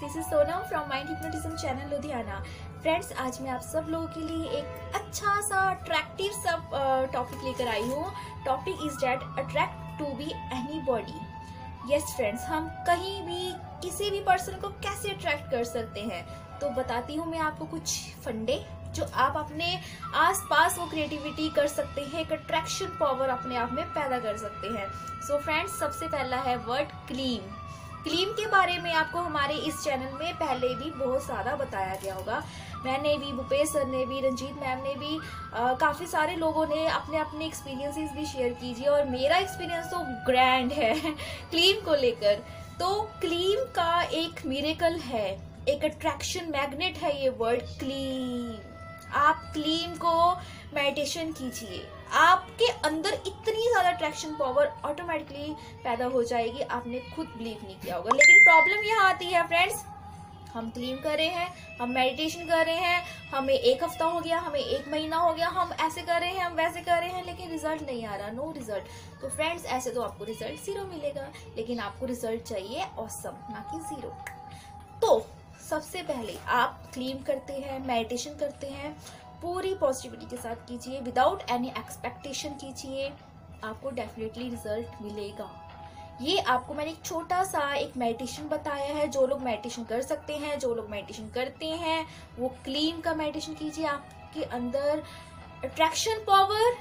This is Sonam from mind hypnotism channel Ludhiana friends आज मैं आप सब लोगों के लिए एक अच्छा सा अट्रैक्टिव सब टॉपिक लेकर आई हूँ। Topic is that attract to be anybody yes friends हम कहीं भी किसी भी पर्सन को कैसे अट्रैक्ट कर सकते हैं? तो बताती हूँ मैं आपको कुछ फंडे जो आप अपने आसपास वो क्रिएटिविटी कर सकते हैं, एक अट्रैक्शन पावर अपने आप में पैदा कर सकते हैं। सो so फ्रेंड्स सबसे पहला है वर्ड क्लीन क्लीन के बारे में आपको हमारे इस चैनल में पहले भी बहुत ज़्यादा बताया गया होगा। मैंने भी, भूपेश सर ने भी, रंजीत मैम ने भी काफ़ी सारे लोगों ने अपने अपने एक्सपीरियंसेस भी शेयर कीजिए और मेरा एक्सपीरियंस तो ग्रैंड है क्लीम को लेकर। तो क्लीम का एक मिरेकल है, एक अट्रैक्शन मैग्नेट है ये वर्ड क्लीम आप क्लीम को मेडिटेशन कीजिए। आपके अंदर इतनी ज़्यादा अट्रैक्शन पावर ऑटोमेटिकली पैदा हो जाएगी, आपने खुद बिलीव नहीं किया होगा। लेकिन प्रॉब्लम यहाँ आती है फ्रेंड्स हम क्लीन कर रहे हैं, हम मेडिटेशन कर रहे हैं, हमें एक हफ़्ता हो गया, हमें एक महीना हो गया, हम ऐसे कर रहे हैं, हम वैसे कर रहे हैं, लेकिन रिज़ल्ट नहीं आ रहा नो रिज़ल्ट तो फ्रेंड्स ऐसे तो आपको रिज़ल्ट ज़ीरो मिलेगा, लेकिन आपको रिज़ल्ट चाहिए औसम ना कि ज़ीरो तो सबसे पहले आप क्लीन करते हैं मेडिटेशन करते हैं पूरी पॉजिटिविटी के साथ कीजिए विदाउट एनी एक्सपेक्टेशन कीजिए, आपको डेफिनेटली रिज़ल्ट मिलेगा। ये आपको मैंने एक छोटा सा एक मेडिटेशन बताया है, जो लोग मेडिटेशन कर सकते हैं, जो लोग मेडिटेशन करते हैं, वो क्लीन का मेडिटेशन कीजिए, आपके अंदर अट्रैक्शन पावर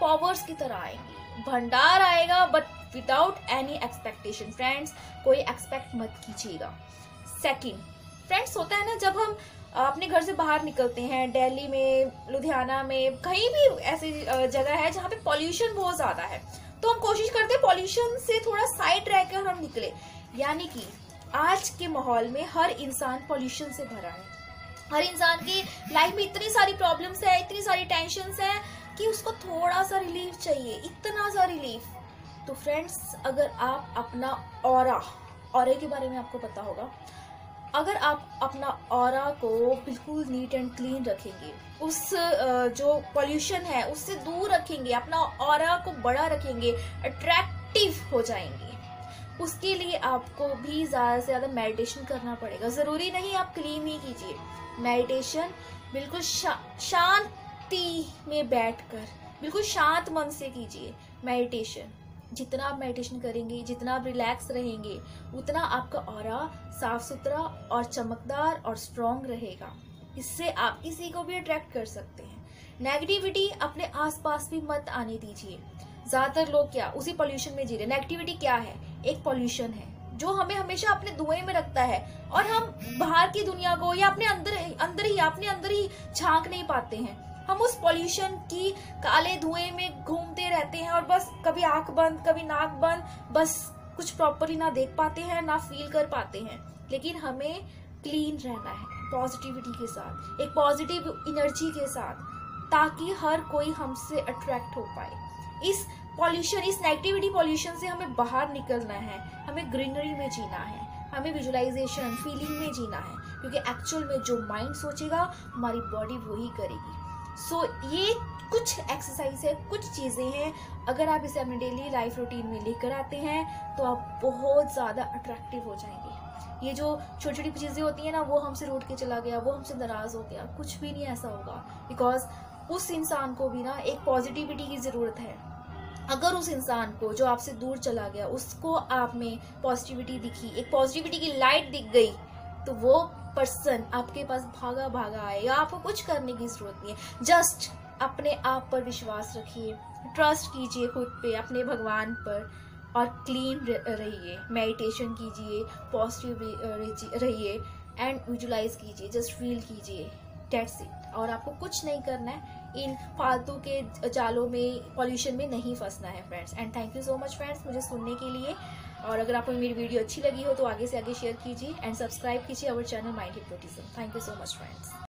पावर्स की तरह आएँगी। भंडार आएगा but without any expectation friends कोई एक्सपेक्ट मत कीजिएगा। सेकंड फ्रेंड्स होता है ना, जब हम अपने घर से बाहर निकलते हैं, दिल्ली में, लुधियाना में, कहीं भी ऐसी जगह है जहाँ पे पॉल्यूशन बहुत ज़्यादा है। तो हम कोशिश करते हैं पॉल्यूशन से थोड़ा साइड रहकर हम निकले। यानी कि आज के माहौल में हर इंसान पॉल्यूशन से भरा है। हर इंसान की लाइफ में इतनी सारी प्रॉब्लम्स है, इतनी सारी टेंशन है कि उसको थोड़ा सा रिलीफ चाहिए, इतना सा रिलीफ तो फ्रेंड्स अगर आप अपना और के बारे में आपको पता होगा अगर आप अपना और को बिल्कुल नीट एंड क्लीन रखेंगे उस जो पॉल्यूशन है उससे दूर रखेंगे अपना और को बड़ा रखेंगे अट्रैक्टिव हो जाएँगे। उसके लिए आपको भी ज़्यादा से ज़्यादा मेडिटेशन करना पड़ेगा। ज़रूरी नहीं आप क्लीन ही कीजिए। मेडिटेशन बिल्कुल शा, शांति में बैठकर बिल्कुल शांत मन से कीजिए। मेडिटेशन जितना आप मेडिटेशन करेंगे, जितना आप रिलैक्स रहेंगे, उतना आपका और साफ़ सुथरा और चमकदार और स्ट्रॉन्ग रहेगा। इससे आप किसी को भी अट्रैक्ट कर सकते हैं। नेगेटिविटी अपने आसपास भी मत आने दीजिए। ज़्यादातर लोग क्या, उसी पॉल्यूशन में जी रहे नेगेटिविटी क्या है? एक पॉल्यूशन है, जो हमें हमेशा अपने धुएँ में रखता है और हम बाहर की दुनिया को या अपने अंदर अंदर ही, अपने अंदर ही झाँक नहीं पाते हैं। हम उस पॉल्यूशन की काले धुएँ में हैं और बस कभी आँख बंद, कभी नाक बंद, बस कुछ प्रॉपरली ना देख पाते हैं, ना फील कर पाते हैं। लेकिन हमें क्लीन रहना है पॉजिटिविटी के साथ, एक पॉजिटिव एनर्जी के साथ, ताकि हर कोई हमसे अट्रैक्ट हो पाए। इस पॉल्यूशन इस नेगेटिविटी पॉल्यूशन से हमें बाहर निकलना है, हमें ग्रीनरी में जीना है, हमें विजुलाइजेशन फीलिंग में जीना है, क्योंकि एक्चुअल में जो माइंड सोचेगा, हमारी बॉडी वही करेगी। सो so, ये कुछ एक्सरसाइज है कुछ चीज़ें हैं। अगर आप इसे अपने डेली लाइफ रूटीन में लेकर आते हैं तो आप बहुत ज़्यादा अट्रैक्टिव हो जाएँगे। ये जो छोटी छोटी चीज़ें होती हैं ना वो हमसे रूट के चला गया वो हमसे नाराज़ हो गया कुछ भी नहीं ऐसा होगा। बिकॉज़ उस इंसान को भी ना एक पॉजिटिविटी की ज़रूरत है। अगर उस इंसान को जो आपसे दूर चला गया उसको आप में पॉजिटिविटी दिखी एक पॉजिटिविटी की लाइट दिख गई तो वो पर्सन आपके पास भागा भागा आएगा, आपको कुछ करने की ज़रूरत नहीं है। जस्ट अपने आप पर विश्वास रखिए ट्रस्ट कीजिए खुद पे, अपने भगवान पर, और क्लीन रहिए मेडिटेशन कीजिए पॉजिटिव रहिए एंड विजुलाइज कीजिए जस्ट फील कीजिए डेट्स इट और आपको कुछ नहीं करना है इन फालतू के जालों में पॉल्यूशन में नहीं फंसना है friends and thank you so much friends मुझे सुनने के लिए. और अगर आपको मेरी वीडियो अच्छी लगी हो तो आगे से आगे शेयर कीजिए एंड सब्सक्राइब कीजिए our channel mind hypnotism thank you so much friends